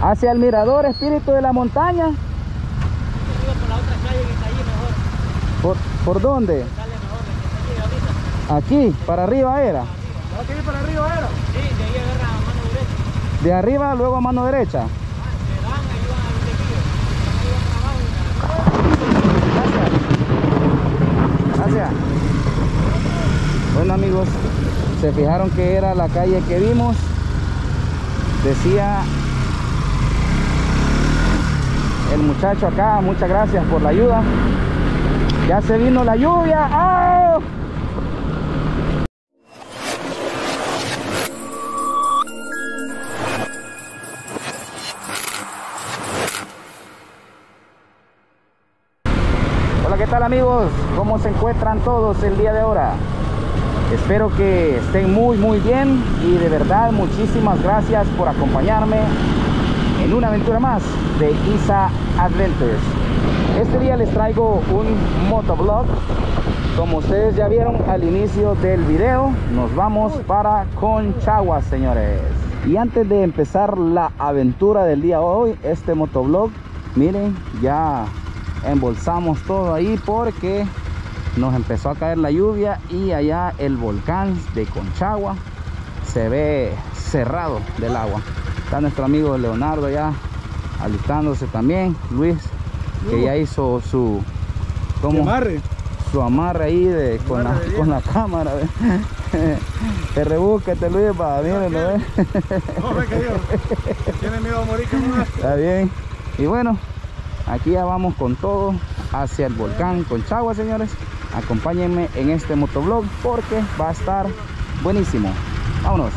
Hacia el mirador Espíritu de la Montaña. Por la otra calle que está ahí mejor. ¿Por, por dónde? Sale mejor, la que está ahí ahorita. Aquí, para arriba era. ¿No tiene para arriba era? Sí, de ahí agarra a mano derecha. De arriba luego a mano derecha. Gracias. Bueno amigos, se fijaron que era la calle que vimos. Decía el muchacho acá, muchas gracias por la ayuda. Ya se vino la lluvia. Hola, ¿qué tal amigos? ¿Cómo se encuentran todos el día de ahora? Espero que estén muy muy bien y de verdad muchísimas gracias por acompañarme en una aventura más de ISA Adventures. Este día les traigo un motovlog. Como ustedes ya vieron al inicio del video, nos vamos para Conchagua, señores. Y antes de empezar la aventura del día hoy, este motovlog, miren, ya embolsamos todo ahí porque nos empezó a caer la lluvia y allá el volcán de Conchagua se ve cerrado del agua. Está nuestro amigo Leonardo ya alistándose también, Luis, que ya hizo su ¿cómo? amarre. su amarre ahí de, con, la, de con la cámara. Te rebúscate Luis, para mírenlo, ¿ve? No, me cayó. Tiene miedo a morir, cabrón. Está bien. Y bueno, aquí ya vamos con todo hacia el volcán Conchagua, señores. Acompáñenme en este motovlog porque va a estar buenísimo. Vámonos.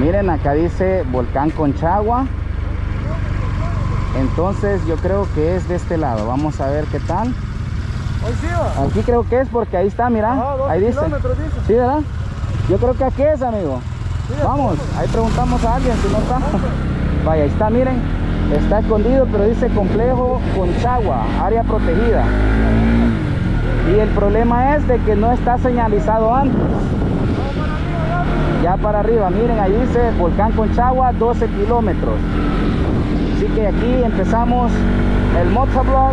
Miren, acá dice volcán Conchagua. Entonces yo creo que es de este lado. Vamos a ver qué tal. Aquí creo que es porque ahí está, mira. Ajá, 12 ahí dice. Sí, ¿verdad? Yo creo que aquí es, amigo. Sí, Vamos, ahí preguntamos a alguien si no está. Vaya, ahí está, miren. Está escondido, pero dice complejo Conchagua, área protegida. Y el problema es de que no está señalizado antes. Ya para arriba, miren, ahí dice Volcán Conchagua, 12 kilómetros. Así que aquí empezamos el motovlog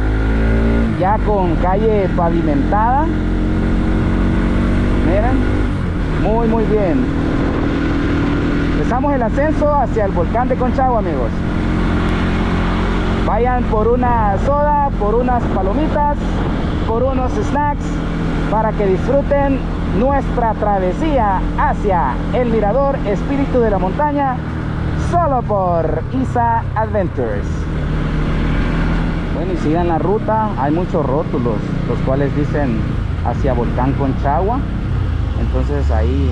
ya con calle pavimentada. Miren, muy muy bien. Empezamos el ascenso hacia el volcán de Conchagua, amigos. Vayan por una soda, por unas palomitas, por unos snacks para que disfruten nuestra travesía hacia el mirador Espíritu de la Montaña solo por ISA Adventures. Bueno, y sigan la ruta, hay muchos rótulos, los cuales dicen hacia Volcán Conchagua. Entonces ahí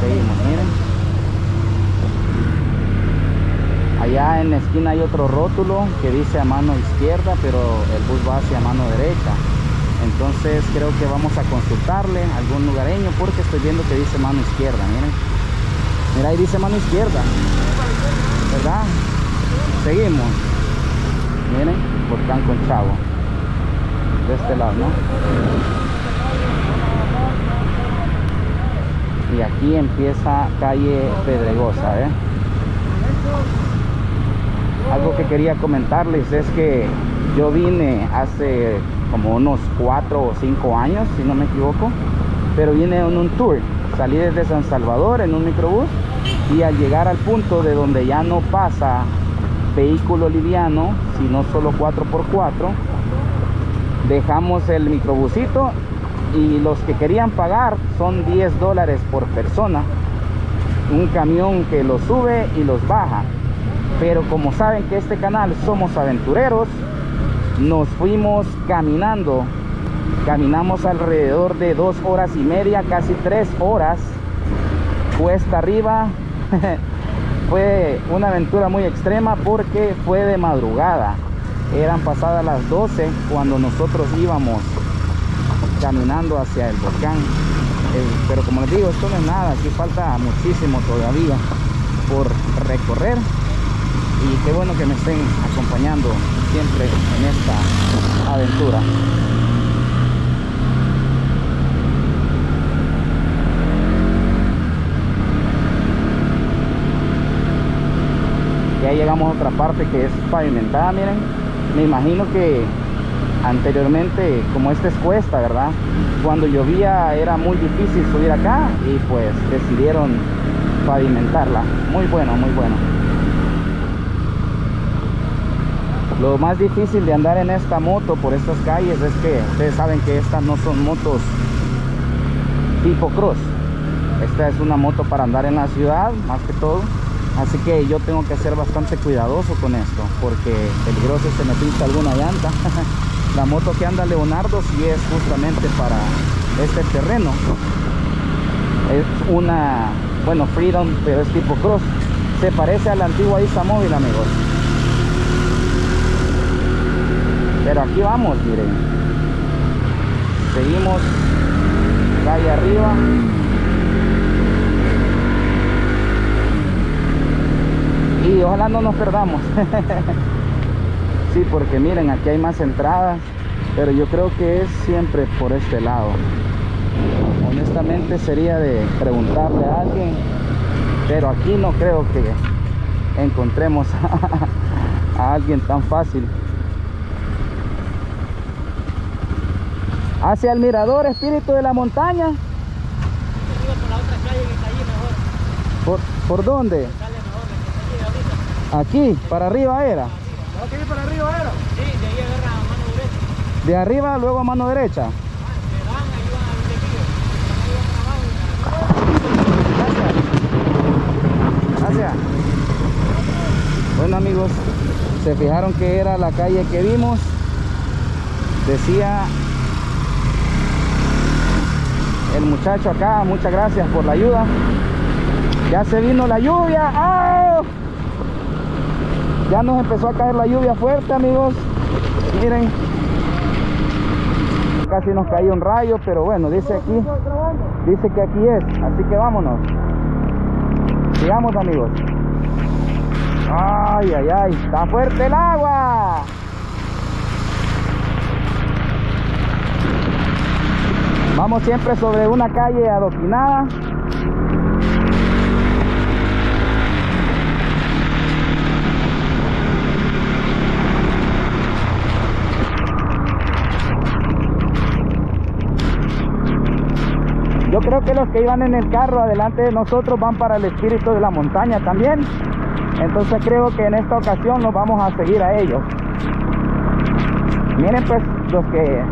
seguimos, miren. Allá en la esquina hay otro rótulo que dice a mano izquierda, pero el bus va hacia mano derecha. Entonces creo que vamos a consultarle algún lugareño porque estoy viendo que dice mano izquierda, miren. Mira, ahí dice mano izquierda. ¿Verdad? Seguimos. Miren, volcán Conchagua. De este lado, ¿no? Y aquí empieza calle Pedregosa, ¿eh? Algo que quería comentarles es que yo vine hace como unos 4 o 5 años, si no me equivoco, pero vine en un tour. Salí desde San Salvador en un microbús y al llegar al punto de donde ya no pasa vehículo liviano, sino solo 4x4, dejamos el microbusito y los que querían pagar son 10 dólares por persona. Un camión que los sube y los baja. Pero como saben que este canal somos aventureros, nos fuimos caminando. Caminamos alrededor de dos horas y media, casi tres horas, cuesta arriba. fue una aventura muy extrema porque fue de madrugada. Eran pasadas las 12 cuando nosotros íbamos caminando hacia el volcán. Eh, pero como les digo, esto no es nada, aquí falta muchísimo todavía por recorrer y qué bueno que me estén acompañando siempre en esta aventura. Ya llegamos a otra parte que es pavimentada, miren. Me imagino que anteriormente, como esta es cuesta, ¿verdad? Cuando llovía era muy difícil subir acá y pues decidieron pavimentarla. Muy bueno, muy bueno. Lo más difícil de andar en esta moto por estas calles es que ustedes saben que estas no son motos tipo cross. Esta es una moto para andar en la ciudad, más que todo. Así que yo tengo que ser bastante cuidadoso con esto, porque peligroso se me pinta alguna llanta. la moto que anda Leonardo sí es justamente para este terreno. Es una, bueno, Freedom, pero es tipo cross. Se parece a la antigua Isa Móvil, amigos. Pero aquí vamos, miren. Seguimos calle arriba. Y ojalá no nos perdamos. sí, porque miren, aquí hay más entradas. Pero yo creo que es siempre por este lado. Honestamente sería de preguntarle a alguien. Pero aquí no creo que encontremos a alguien tan fácil. Hacia el mirador Espíritu de la Montaña. Arriba por la otra calle que está allí mejor. ¿Por, por dónde? Mejor la que está allí ahorita. Aquí, para arriba era. ¿No que ir para arriba, era? Sí, de ahí agarra a mano derecha. De arriba luego a mano derecha. Ah, Gracias. Bueno amigos, se fijaron que era la calle que vimos. Decía el muchacho acá, muchas gracias por la ayuda. Ya se vino la lluvia. ¡Ah! Ya nos empezó a caer la lluvia fuerte, amigos. Miren. Casi nos cayó un rayo, pero bueno, dice aquí. Dice que aquí es. Así que vámonos. Sigamos, amigos. Ay, ay, ay. Está fuerte el agua. Vamos siempre sobre una calle adoquinada. Yo creo que los que iban en el carro adelante de nosotros van para el espíritu de la montaña también. Entonces creo que en esta ocasión nos vamos a seguir a ellos. Miren pues los que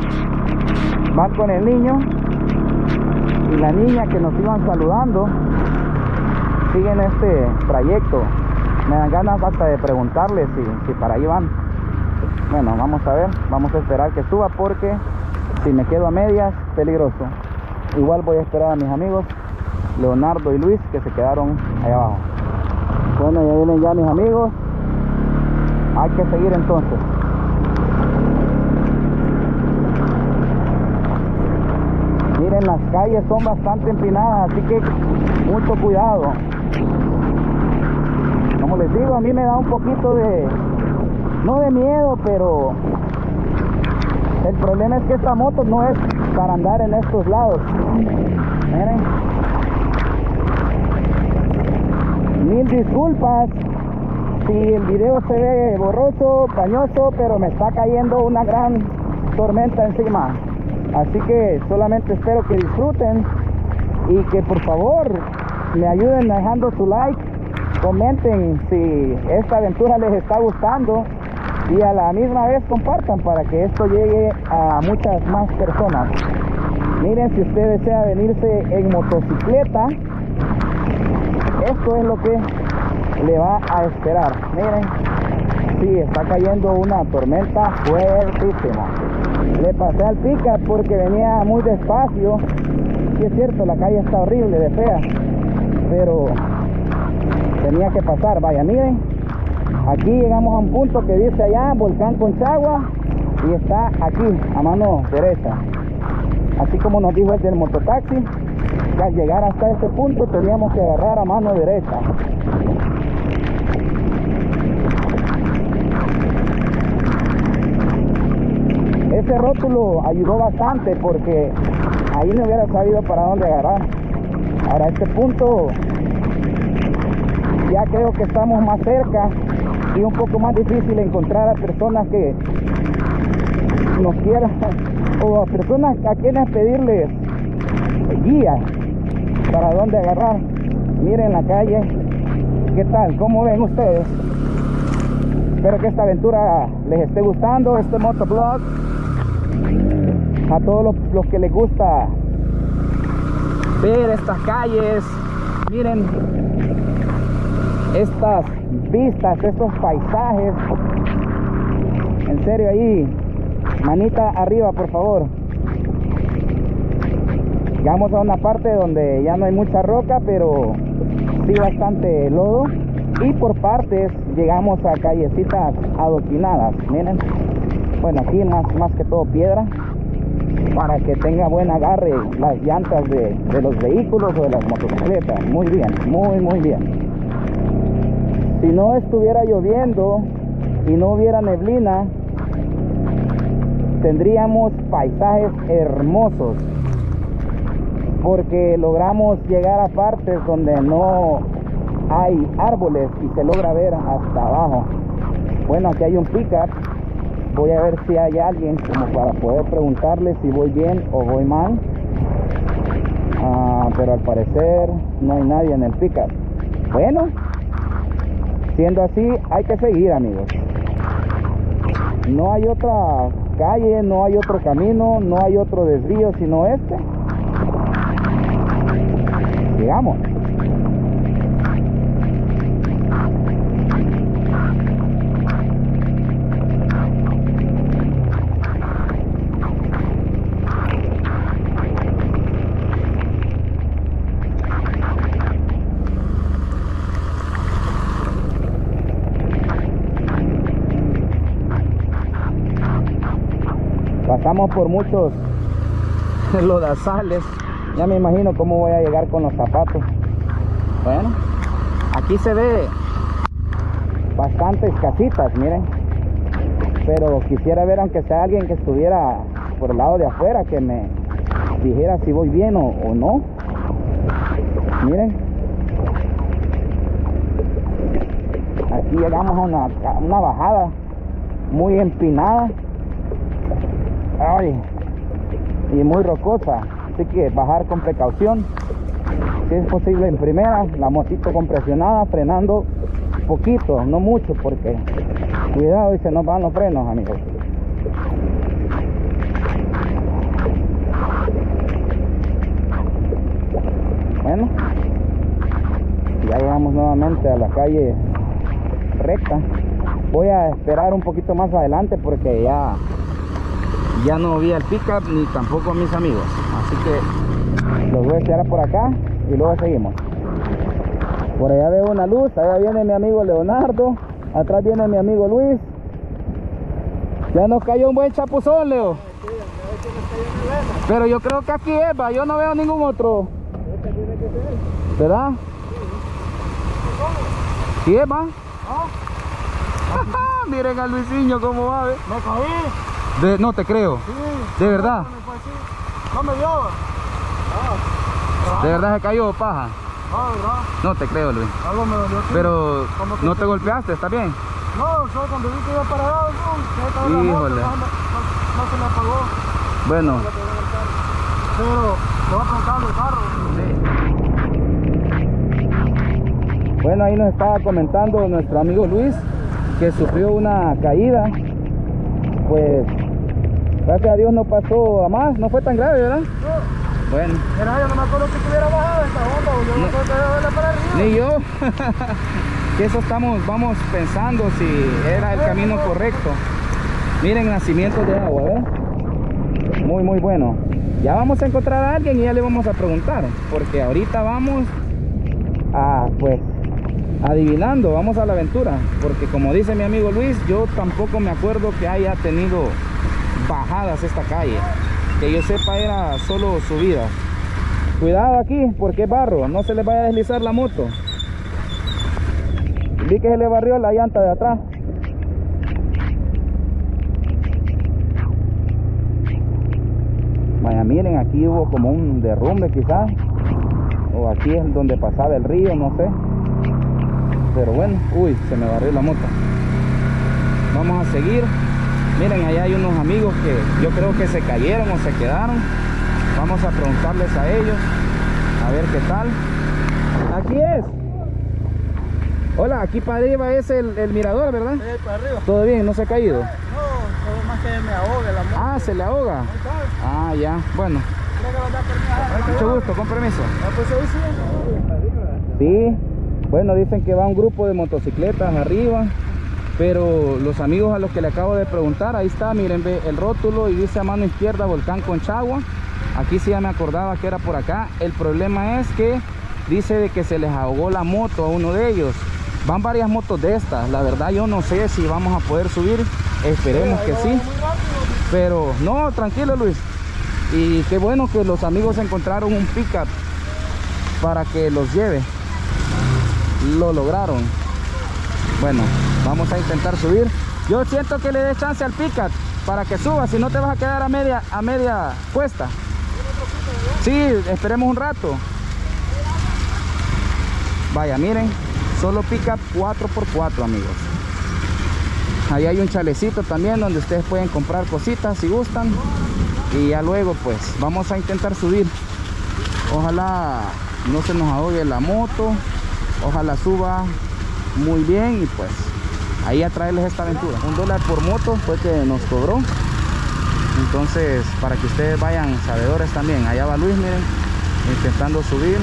van con el niño y la niña que nos iban saludando. Siguen este trayecto. Me dan ganas hasta de preguntarles si, si para ahí van. Bueno vamos a ver vamos a esperar que suba porque si me quedo a medias peligroso. Igual voy a esperar a mis amigos Leonardo y Luis que se quedaron allá abajo. Bueno ya vienen ya mis amigos. Hay que seguir entonces las calles son bastante empinadas así que mucho cuidado. Como les digo a mí me da un poquito de no de miedo pero el problema es que esta moto no es para andar en estos lados. Miren. Mil disculpas. Si el video se ve borroso, pañoso, pero me está cayendo una gran tormenta encima. Así que solamente espero que disfruten y que por favor me ayuden dejando su like, comenten si esta aventura les está gustando y a la misma vez compartan para que esto llegue a muchas más personas. Miren, si usted desea venirse en motocicleta, esto es lo que le va a esperar. Miren, sí, está cayendo una tormenta fuertísima. Le pasé al pica porque venía muy despacio. Sí es cierto, la calle está horrible de fea, pero tenía que pasar. Vaya, miren, aquí llegamos a un punto que dice allá Volcán Conchagua y está aquí a mano derecha. Así como nos dijo el del mototaxi, que al llegar hasta este punto teníamos que agarrar a mano derecha. Ese rótulo ayudó bastante porque ahí no hubiera sabido para dónde agarrar. Ahora este punto ya creo que estamos más cerca y un poco más difícil encontrar a personas que nos quieran o a personas a quienes pedirles guía para dónde agarrar. Miren la calle, ¿qué tal? ¿Cómo ven ustedes? Espero que esta aventura les esté gustando, este motoblog. A todos los, los que les gusta ver estas calles, miren estas vistas, estos paisajes. En serio ahí, manita arriba por favor. Llegamos a una parte donde ya no hay mucha roca, pero sí bastante lodo. Y por partes llegamos a callecitas adoquinadas, miren. Bueno, aquí más, más que todo piedra para que tenga buen agarre las llantas de, de los vehículos o de las motocicletas. Muy bien, muy, muy bien. Si no estuviera lloviendo y no hubiera neblina, tendríamos paisajes hermosos porque logramos llegar a partes donde no hay árboles y se logra ver hasta abajo. Bueno, aquí hay un pickup. Voy a ver si hay alguien como para poder preguntarle si voy bien o voy mal. Ah, pero al parecer no hay nadie en el pickup. Bueno, siendo así, hay que seguir, amigos. No hay otra calle, no hay otro camino, no hay otro desvío sino este. Sigamos. Pasamos por muchos lodazales. Ya me imagino cómo voy a llegar con los zapatos. Bueno aquí se ve bastantes casitas miren. Pero quisiera ver aunque sea alguien que estuviera por el lado de afuera que me dijera si voy bien o, no. Miren. Aquí llegamos a una, a una bajada muy empinada Ay, y muy rocosa. Así que bajar con precaución. Si es posible en primera la motito compresionada frenando poquito no mucho porque cuidado y se nos van los frenos amigos. Bueno ya llegamos nuevamente a la calle recta. Voy a esperar un poquito más adelante porque ya ya no vi al pickup ni tampoco a mis amigos así que los voy a esperar por acá y luego seguimos por allá veo una luz allá viene mi amigo Leonardo atrás viene mi amigo Luis ya nos cayó un buen chapuzón Leo pero yo creo que aquí es va yo no veo ningún otro ¿verdad? ¿Sí es va? miren al Luisinho cómo va ¿ve? Me caí. De- no te creo Sí. de verdad. No me dio. De verdad se cayó paja no, ¿verdad? no te creo Luis Algo me dolió pero ¿Cómo que no te golpeaste está bien No, solo cuando vi que iba para allá, no, Híjole. no, se me apagó. bueno. Pero, le voy a preguntar el carro. Bueno, ahí nos estaba comentando nuestro amigo Luis que sufrió una caída. Pues, gracias a Dios no pasó a más, no fue tan grave, ¿verdad? No, Bueno, Mira, yo no me acuerdo que estuviera bajada esta onda, yo no me acuerdo que iba a verla para arriba. ni yo. que eso estamos, vamos pensando si era el camino correcto. Miren, nacimientos de agua, ¿verdad? Muy, muy bueno. Ya vamos a encontrar a alguien y ya le vamos a preguntar. Porque ahorita vamos a, pues, adivinando, vamos a la aventura. Porque como dice mi amigo Luis, yo tampoco me acuerdo que haya tenido bajadas esta calle. Que yo sepa era solo subida. Cuidado aquí, porque es barro, no se les vaya a deslizar la moto. Vi que se le barrió la llanta de atrás. Vaya, miren, aquí hubo como un derrumbe quizás. O aquí es donde pasaba el río, no sé. Pero bueno, uy, se me barrió la moto. vamos a seguir miren allá hay unos amigos que yo creo que se cayeron o se quedaron. Vamos a preguntarles a ellos a ver qué tal. Aquí es. Hola aquí para arriba es el, el mirador verdad Ahí para arriba. todo bien no se ha caído No, todo más que me ahogue la moto. ah se le ahoga. Ah ya bueno. Mucho gusto con permiso. Ah, pues sí. Sí, bueno, dicen que va un grupo de motocicletas arriba, pero los amigos a los que le acabo de preguntar, ahí está, miren, ve el rótulo y dice a mano izquierda Volcán Conchagua. Aquí sí ya me acordaba que era por acá. El problema es que dice de que se les ahogó la moto a uno de ellos. Van varias motos de estas, la verdad yo no sé si vamos a poder subir, esperemos que sí. Pero no, tranquilo Luis. Y qué bueno que los amigos encontraron un pickup para que los lleve. Lo lograron. Bueno, vamos a intentar subir. Yo siento que le dé chance al pickup para que suba, si no te vas a quedar a media a media cuesta. Sí, esperemos un rato. Vaya, miren, solo pickup 4x4, amigos. Ahí hay un chalecito también donde ustedes pueden comprar cositas si gustan. Y ya luego pues vamos a intentar subir. Ojalá no se nos ahogue la moto. Ojalá suba muy bien y pues ahí a traerles esta aventura. Un dólar por moto fue que nos cobró. Entonces para que ustedes vayan sabedores también. Allá va Luis, miren, intentando subir.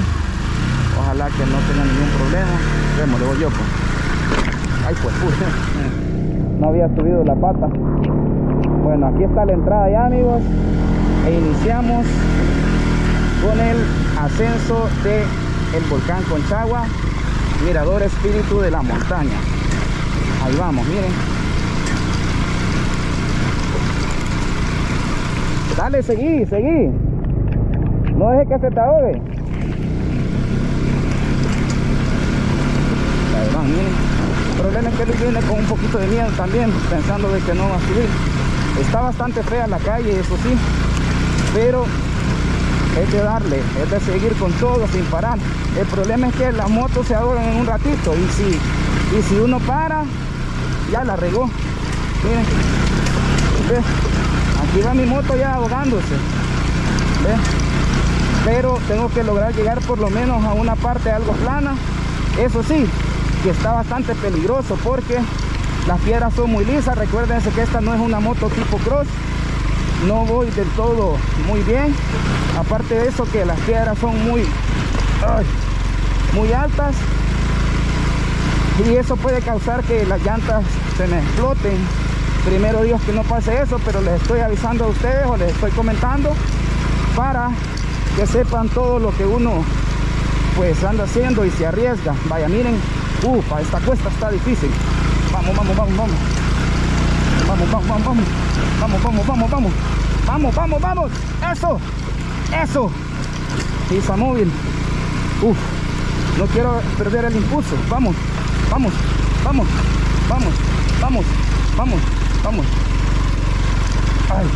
Ojalá que no tenga ningún problema. Vemos, voy yo pues. Ay pues. No había subido la pata. Bueno, aquí está la entrada ya amigos. E iniciamos con el ascenso de el volcán Conchagua, Mirador Espíritu de la Montaña. Ahí vamos, miren. Dale, seguí, seguí. No deje que se te ahogue. Ahí van, miren. El problema es que Luis viene con un poquito de miedo también, pensando de que no va a subir. Está bastante fea la calle, eso sí, pero es de darle, es de seguir con todo sin parar. El problema es que las motos se ahogan en un ratito y si, y si uno para, ya la regó. Miren, aquí va mi moto ya ahogándose. Pero tengo que lograr llegar por lo menos a una parte algo plana. Eso sí, que está bastante peligroso porque las piedras son muy lisas. Recuérdense que esta no es una moto tipo cross. No voy del todo muy bien. Aparte de eso que las piedras son muy, muy altas. Y eso puede causar que las llantas se me exploten. Primero Dios que no pase eso, pero les estoy avisando a ustedes o les estoy comentando para que sepan todo lo que uno pues anda haciendo y se arriesga. Vaya, miren, ufa, esta cuesta está difícil. Vamos, vamos, vamos, vamos. Vamos, vamos, vamos, vamos. Vamos, vamos, vamos, vamos. Vamos, vamos, vamos. Eso, eso. Pisa móvil. Uf, no quiero perder el impulso. Vamos, vamos, vamos, vamos, vamos, vamos, vamos. Ay,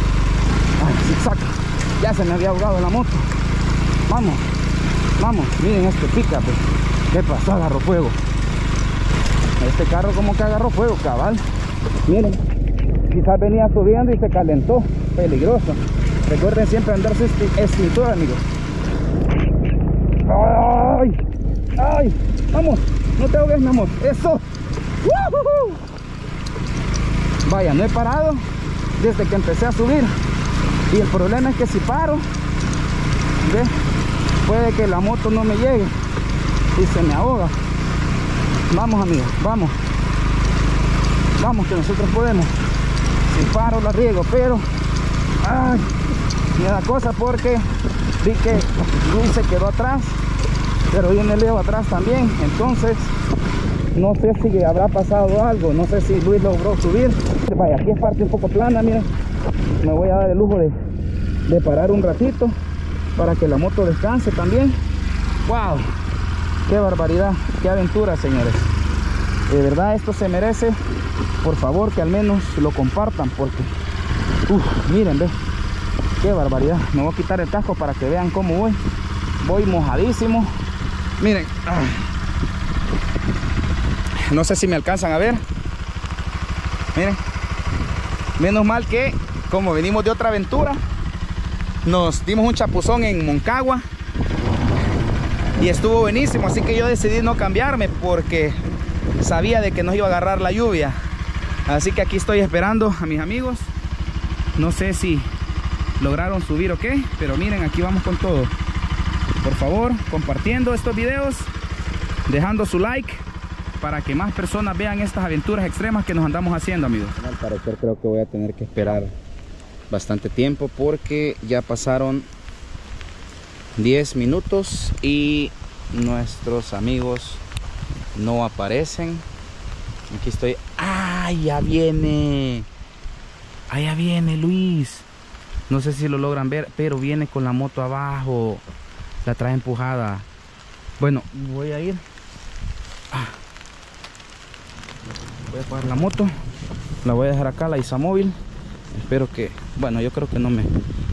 ay, zigzag. Ya se me había ahogado la moto. Vamos, vamos. Miren este pica, pues. ¿Qué pasó? Agarró fuego. Este carro como que agarró fuego, cabal. Miren, quizás venía subiendo y se calentó. Peligroso. Recuerden siempre andar su amigos. ¡Ay! ¡Ay! ¡Vamos! No te ahogues, mi amor. ¡Eso! Vaya, no he parado desde que empecé a subir. Y el problema es que si paro, ¿ve? puede que la moto no me llegue y se me ahoga. Vamos, amigos, vamos. Vamos, que nosotros podemos. Si paro, la riego, pero. Ay, me da cosa porque vi que Luis se quedó atrás, pero viene Leo atrás también. Entonces, no sé si habrá pasado algo, no sé si Luis logró subir. Vaya, aquí es parte un poco plana, miren. Me voy a dar el lujo de, de parar un ratito para que la moto descanse también. ¡Wow! ¡Qué barbaridad! ¡Qué aventura, señores! De verdad, esto se merece, por favor, que al menos lo compartan porque, uff, miren, ve, qué barbaridad. Me voy a quitar el casco para que vean cómo voy. Voy mojadísimo. Miren, no sé si me alcanzan a ver. Miren. Menos mal que, como venimos de otra aventura, nos dimos un chapuzón en Moncagua. Y estuvo buenísimo, así que yo decidí no cambiarme porque sabía de que nos iba a agarrar la lluvia. Así que aquí estoy esperando a mis amigos. No sé si lograron subir o qué, pero miren, aquí vamos con todo. Por favor, compartiendo estos videos, dejando su like para que más personas vean estas aventuras extremas que nos andamos haciendo, amigos. Al parecer creo que voy a tener que esperar bastante tiempo porque ya pasaron 10 minutos y nuestros amigos no aparecen. Aquí estoy. ¡Ah! Ya viene. Allá viene Luis. No sé si lo logran ver, pero viene con la moto abajo. La trae empujada. Bueno, voy a ir. Voy a apagar la moto. La voy a dejar acá, la Isamóvil. Espero que, bueno, yo creo que no me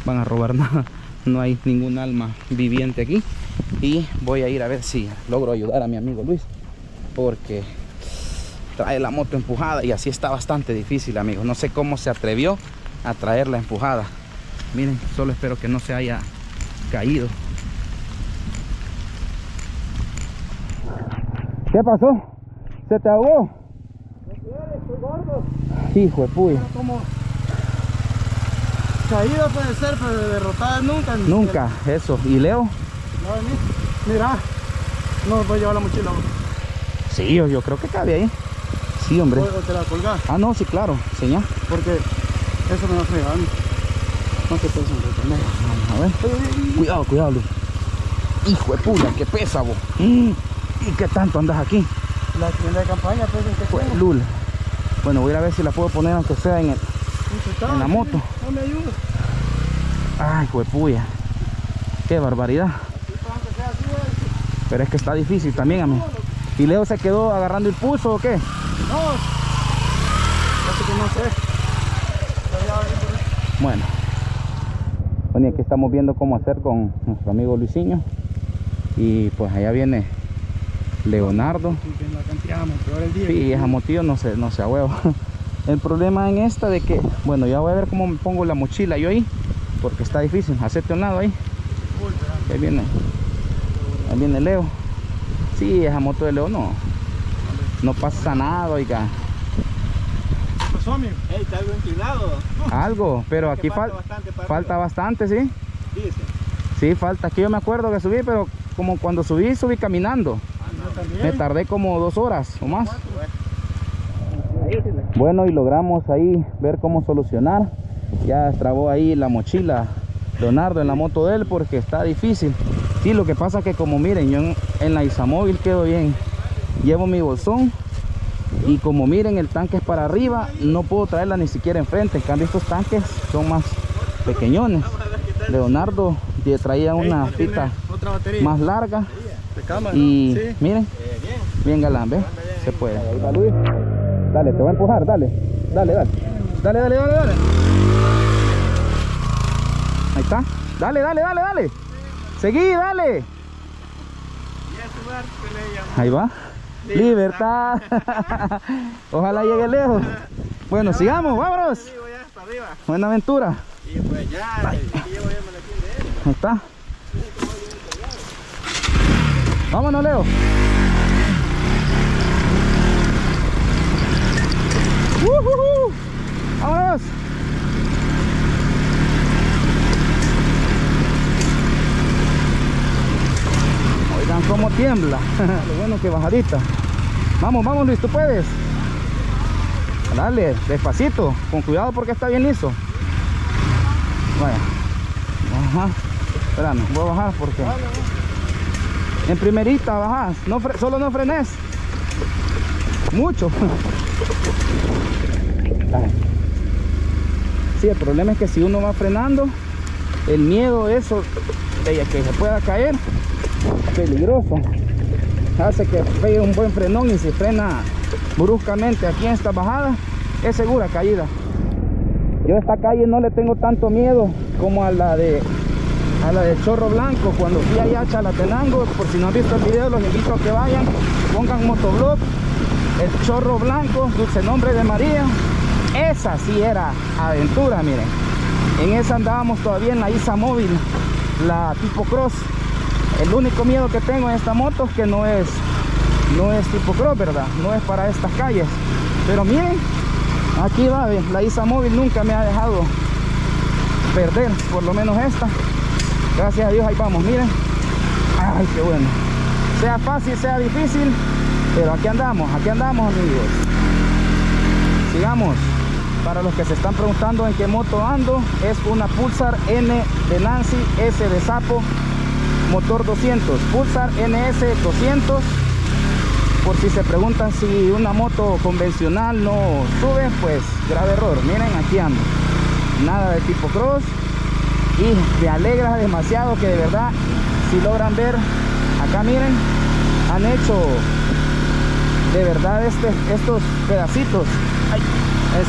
van a robar nada. No hay ningún alma viviente aquí. Y voy a ir a ver si logro ayudar a mi amigo Luis. Porque trae la moto empujada y así está bastante difícil, amigos. No sé cómo se atrevió a traerla empujada. Miren, solo espero que no se haya caído. ¿Qué pasó? ¿Se te ahogó? Estoy gordo. Hijo de puya. Como caída puede ser, pero derrotada nunca. Nunca, eso. ¿Y Leo? No, Mira, no voy a llevar la mochila. Sí, yo, yo creo que cabe ahí. Sí, hombre. O o te la colgás, Ah, no, sí, claro. Señal. porque eso me va a fregar. No te peso, hombre, A ver. Cuidado, cuidado, Luis. Hijo de puya, qué pesa, vos. ¿Y qué tanto andas aquí? La tienda de campaña, pues, en que Pues, tengo. Lul. Bueno, voy a ir a ver si la puedo poner aunque sea en el... Dice, "Está, en la moto". No me ayuda. Ay, hijo de puya. Qué barbaridad. Pero es que está difícil también, amigo. ¿Y Leo se quedó agarrando el pulso o qué? No. No sé. Bueno. Bueno, y aquí estamos viendo cómo hacer con nuestro amigo Luisinho. Y pues allá viene Leonardo. Sí, esa motillo no se, no se huevo. El problema en esta de que, bueno, ya voy a ver cómo me pongo la mochila yo ahí. Porque está difícil. Hacerte un lado ahí. Ahí viene. Ahí viene Leo. Sí, esa moto de Leo no. No pasa nada, oiga. ¿Qué pasó, amigo? Ey, está algo inclinado. Algo, pero aquí falta fal- bastante falta bastante, ¿sí? Sí, falta. Aquí yo me acuerdo que subí, pero como cuando subí, subí caminando. También. Me tardé como dos horas o más. Bueno, y logramos ahí ver cómo solucionar. Ya trabó ahí la mochila Leonardo en la moto de él porque está difícil. Sí, lo que pasa es que como miren, yo en, en la Isamóvil quedo bien. Llevo mi bolsón y como miren el tanque es para arriba, no puedo traerla ni siquiera enfrente. En cambio estos tanques son más pequeñones. Leonardo ya traía una fita más larga De cámara. y Sí. miren, Eh, bien. bien galán, ¿ves? Se puede. Ahí va Luis. Dale, te voy a empujar, dale. Dale, dale. Dale, dale, dale, dale. Ahí está. Dale, dale, dale, dale. Seguí, dale. Ahí va. Libertad. Ojalá llegue lejos. Bueno, sigamos, vámonos. Buena aventura. Y pues ya, eh, aquí llevo ya el maletín de él. Ahí está. Vámonos, Leo. ¡Ujujú! ¡Vámonos! Oigan cómo tiembla. Lo bueno que bajadita. Vamos, vamos Luis, tú puedes. Dale, despacito, con cuidado porque está bien liso. Vaya. Ajá. Espérame, voy a bajar porque. En primerita bajas. No solo no frenes. Mucho. Sí, el problema es que si uno va frenando, el miedo eso de que se pueda caer, peligroso. Hace que pegue un buen frenón y si frena bruscamente aquí en esta bajada, es segura caída. Yo a esta calle no le tengo tanto miedo como a la de a la de Chorro Blanco cuando fui allá a Chalatenango por si no han visto el video los invito a que vayan pongan motoblog el Chorro Blanco dulce nombre de María esa sí era aventura, miren. En esa andábamos todavía en la Isa Móvil, la tipo cross. El único miedo que tengo en esta moto es que no es, no es tipo cross, ¿verdad? No es para estas calles. Pero miren, aquí va, la Isa Móvil nunca me ha dejado perder, por lo menos esta. Gracias a Dios, ahí vamos, miren. Ay, qué bueno. Sea fácil, sea difícil, pero aquí andamos, aquí andamos, amigos. Sigamos. Para los que se están preguntando en qué moto ando, es una Pulsar N de Nancy, S de Sapo, motor 200. Pulsar NS 200. Por si se preguntan si una moto convencional no sube, pues grave error. Miren, aquí ando. Nada de tipo cross. Y me alegra demasiado que de verdad, si logran ver, acá miren, han hecho de verdad este, estos pedacitos ay,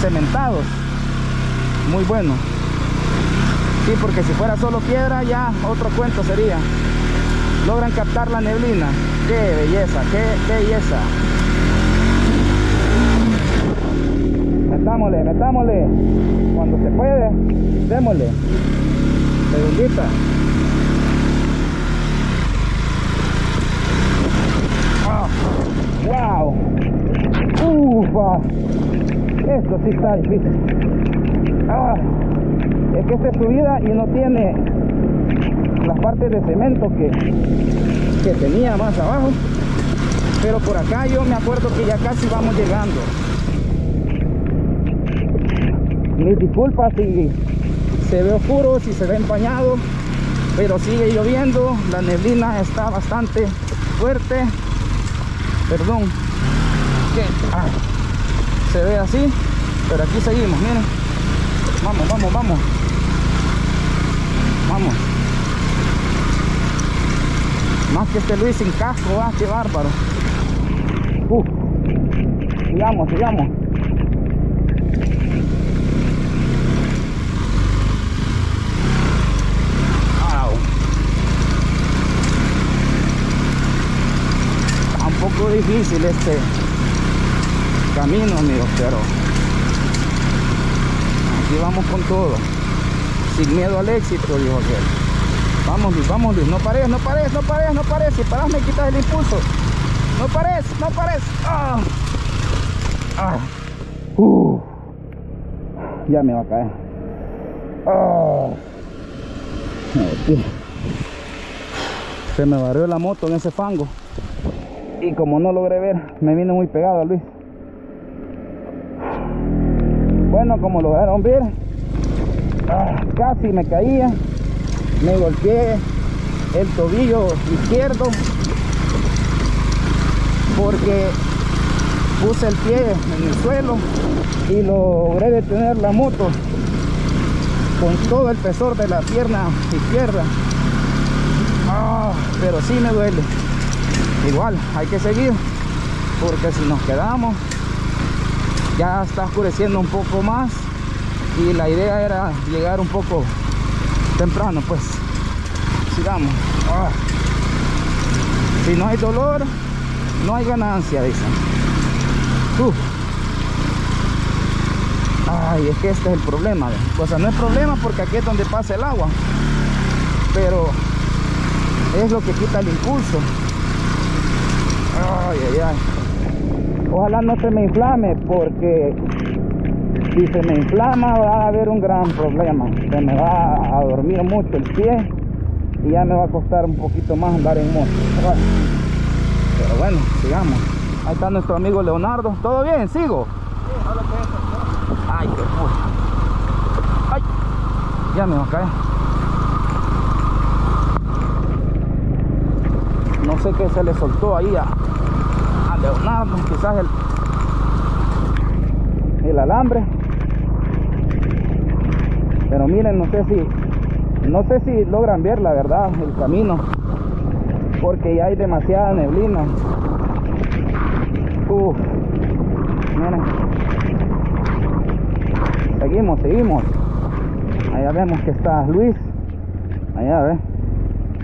cementados muy bueno. Sí porque si fuera solo piedra ya otro cuento sería. Logran captar la neblina. Qué belleza qué, qué belleza. Metámosle metámosle. Cuando se puede démosle segundita wow. Ufa. Esto sí está difícil. Ah, es que esta es subida y no tiene las partes de cemento que, que tenía más abajo. Pero por acá yo me acuerdo que ya casi vamos llegando. Mis disculpas si se ve oscuro si se ve empañado pero sigue lloviendo la neblina está bastante fuerte. Perdón ah, se ve así pero aquí seguimos miren. Vamos vamos vamos. Vamos. Más que este Luis sin casco ah, qué bárbaro. Uh, sigamos sigamos Au. Está un poco difícil este camino amigos pero aquí vamos con todo. Sin miedo al éxito dijo aquel. Vamos Luis, vamos Luis, no pares, no pares, no pares, no pares. Si paras me quitas el impulso. No pares, no pares. Ah. Ah. Uh. ya me va a caer. Ah. se me barrió la moto en ese fango y como no logré ver me vino muy pegado Luis. Bueno como lograron ver ah, casi me caía me golpeé el tobillo izquierdo porque puse el pie en el suelo y logré detener la moto con todo el pesor de la pierna izquierda. Ah, pero sí me duele igual hay que seguir porque si nos quedamos ya está oscureciendo un poco más y la idea era llegar un poco temprano pues. Sigamos. Ah. si no hay dolor no hay ganancia dicen. Ay es que este es el problema o sea no es problema porque aquí es donde pasa el agua pero es lo que quita el impulso ojalá no se me inflame porque si se me inflama va a haber un gran problema. Se me va a dormir mucho el pie y ya me va a costar un poquito más andar en moto. Pero bueno sigamos. Ahí está nuestro amigo Leonardo. Todo bien sigo ay qué puta ya me va a caer no sé qué se le soltó ahí a, a Leonardo quizás el el alambre. Pero miren no sé si no sé si logran ver la verdad el camino porque ya hay demasiada neblina. Uf, miren. Seguimos seguimos. Allá vemos que está Luis. Allá ve.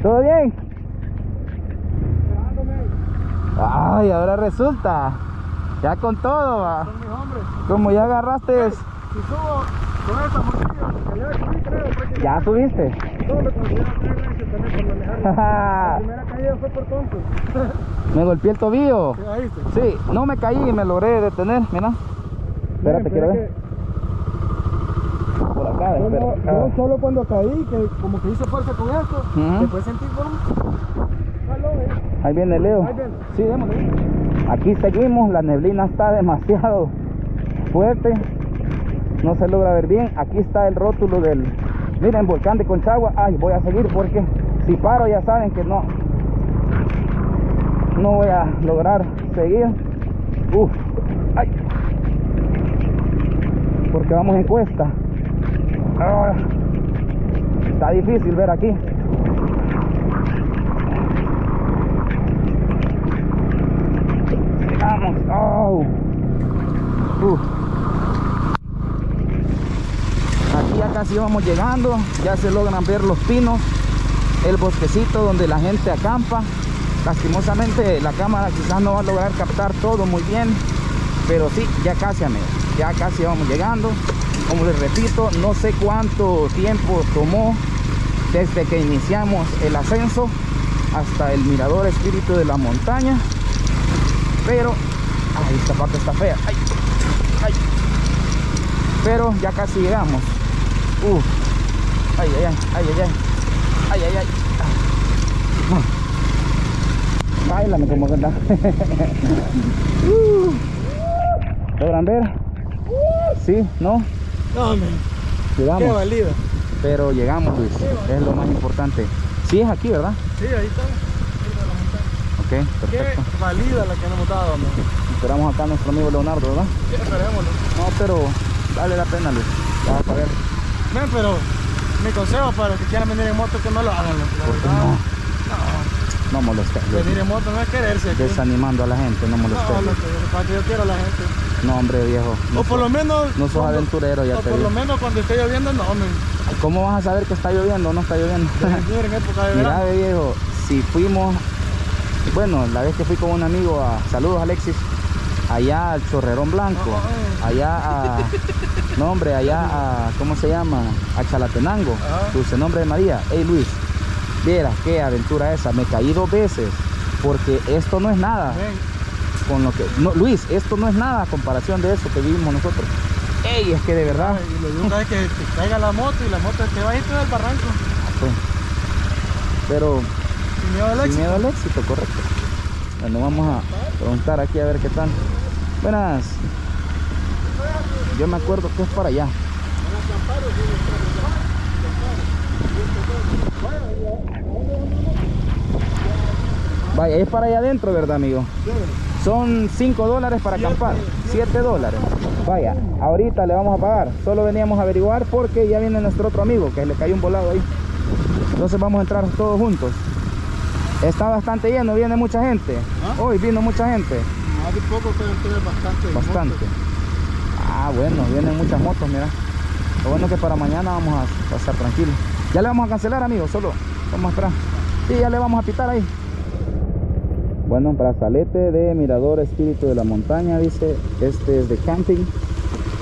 Todo bien ay ahora resulta Ya con todo, va. Son mis hombres. Como ya agarraste. Si subo con esta mochila, que ya subí creo. Ya subiste. Todo me considero tres veces también por manejar. La primera caída fue por tontos. Me golpeé el tobillo. ¿Te caíste? Sí, no me caí y me logré detener, mira. Espérate, quiero ver. Por acá, Yo, espera. no- yo solo cuando caí, que como que hice fuerza con esto, Ujú. después sentí eh. Ahí viene Leo. Sí, démosle. Aquí seguimos, la neblina está demasiado fuerte. No se logra ver bien. Aquí está el rótulo del, miren, volcán de Conchagua. Ay, voy a seguir porque si paro ya saben que no, no voy a lograr seguir. Uf, ay. Porque vamos en cuesta. Ah, está difícil ver aquí. Vamos. Oh. Aquí ya casi vamos llegando. Ya se logran ver los pinos. El bosquecito donde la gente acampa. Lastimosamente la cámara quizás no va a lograr captar todo muy bien. Pero sí, ya casi amigos. Ya casi vamos llegando. Como les repito, no sé cuánto tiempo tomó desde que iniciamos el ascenso hasta el mirador espíritu de la montaña pero Ay, esta parte está fea. Ay, ay. Pero ya casi llegamos. Uh. Ay, ay, ay, ay, ay. Ay, ay, ay. Ah. Bailame como que está. ¿Logran uh. ver? ¿Sí? ¿No? No, man. Llegamos. Qué valida. Pero llegamos, Luis. Es lo más importante. Sí, es aquí, ¿verdad? Sí, ahí está. Ahí está la montaña. Ok, perfecto. Qué valida la que han montado, man esperamos acá a nuestro amigo Leonardo verdad Sí, esperémoslo. no pero vale la pena Luis vas a ver Men, pero mi consejo para los que quieran venir en moto que no lo hagan. La ¿Por qué verdad, no? no. No molestes, Luis. Venir en moto no es quererse aquí. Desanimando a la gente, no No, molestes. lo que, para que yo quiero a la gente. No, hombre, viejo. No o por lo menos. no sos cuando- aventurero, ya O te por lo menos cuando esté lloviendo, no, men. ¿Cómo vas a saber que está lloviendo o no está lloviendo? En época de viejo, si fuimos, bueno, la vez que fui con un amigo a, saludos Alexis, allá al Chorrerón Blanco, Ah, allá a, no hombre, allá a, ¿cómo se llama? A Chalatenango, dulce nombre de María. Hey Luis, vieras qué aventura esa, me caí dos veces, porque esto no es nada. Con lo que no, Luis, esto no es nada a comparación de eso que vivimos nosotros. Ey, es que de verdad, Y lo digo es que te caiga la moto y la moto te va a ir todo el barranco. pues, pero Sin miedo al sin éxito. miedo al éxito, correcto. Bueno, vamos a preguntar aquí a ver qué tal. Buenas. Yo me acuerdo que es para allá. Vaya, es para allá adentro, ¿verdad, amigo? Son 5 dólares para acampar, 7 dólares. Vaya, ahorita le vamos a pagar. Solo veníamos a averiguar porque ya viene nuestro otro amigo que le cayó un volado ahí. Entonces vamos a entrar todos juntos. Está bastante lleno, viene mucha gente. ¿Ah? Hoy vino mucha gente, Hace poco bastante. bastante. Ah, bueno, vienen muchas motos, mira. Lo bueno que para mañana vamos a pasar tranquilo. Ya le vamos a cancelar, amigos, solo vamos a esperar. Sí, ya le vamos a pitar ahí. Bueno, brazalete de Mirador Espíritu de la Montaña, dice. Este es de camping.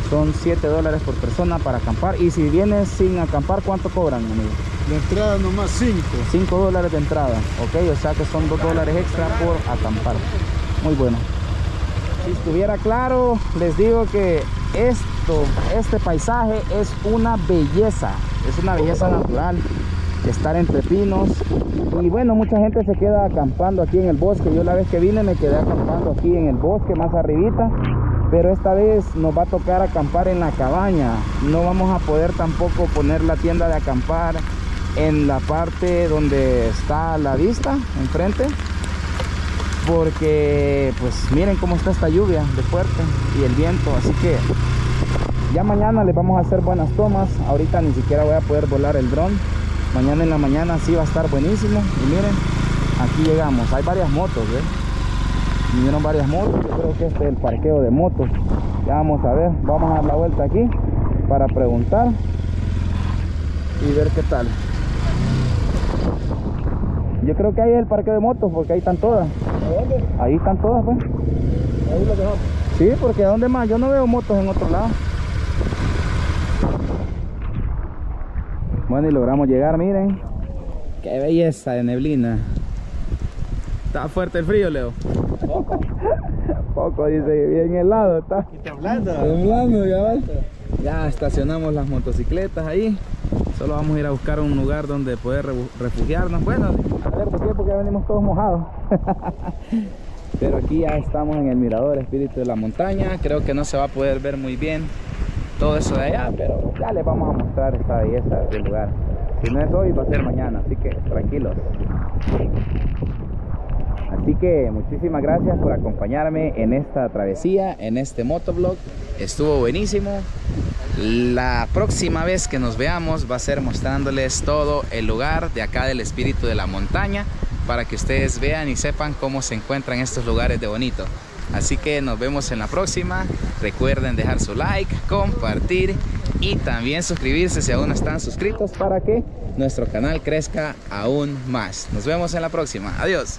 Son 7 dólares por persona para acampar. Y si vienes sin acampar, ¿cuánto cobran, amigo? La entrada nomás 5. 5 dólares de entrada, ok, o sea que son 2 dólares extra por acampar. Muy bueno. Si estuviera claro, les digo que esto, este paisaje es una belleza, es una belleza natural. Estar entre pinos y bueno, mucha gente se queda acampando aquí en el bosque. Yo la vez que vine me quedé acampando aquí en el bosque más arribita, pero esta vez nos va a tocar acampar en la cabaña. No vamos a poder tampoco poner la tienda de acampar en la parte donde está la vista enfrente porque pues miren cómo está esta lluvia de fuerte y el viento así que ya mañana les vamos a hacer buenas tomas. Ahorita ni siquiera voy a poder volar el dron. Mañana en la mañana sí va a estar buenísimo. Y miren aquí llegamos. Hay varias motos ¿ves? vinieron varias motos. Yo creo que este es el parqueo de motos. Ya vamos a ver. Vamos a dar la vuelta aquí para preguntar y ver qué tal. Yo creo que ahí es el parqueo de motos porque ahí están todas. ¿A dónde? ahí están todas pues Ahí lo dejamos. Sí, porque ¿a dónde más? Yo no veo motos en otro lado. Bueno, y logramos llegar, miren. Qué belleza de neblina. Está fuerte el frío, Leo. Poco, dice, bien helado está. Y temblando. Temblando, ya ves. Ya estacionamos las motocicletas ahí. Solo vamos a ir a buscar un lugar donde poder refugiarnos. Bueno, a ver por qué, porque ya venimos todos mojados. Pero aquí ya estamos en el mirador Espíritu de la Montaña. Creo que no se va a poder ver muy bien todo eso de allá, pero ya les vamos a mostrar esta belleza del lugar. Si no es hoy, va a ser mañana, así que tranquilos. Así que muchísimas gracias por acompañarme en esta travesía, en este motovlog. Estuvo buenísimo. La próxima vez que nos veamos va a ser mostrándoles todo el lugar de acá del espíritu de la montaña para que ustedes vean y sepan cómo se encuentran estos lugares de bonito. Así que nos vemos en la próxima. Recuerden dejar su like, compartir y también suscribirse si aún no están suscritos para que nuestro canal crezca aún más. Nos vemos en la próxima. Adiós.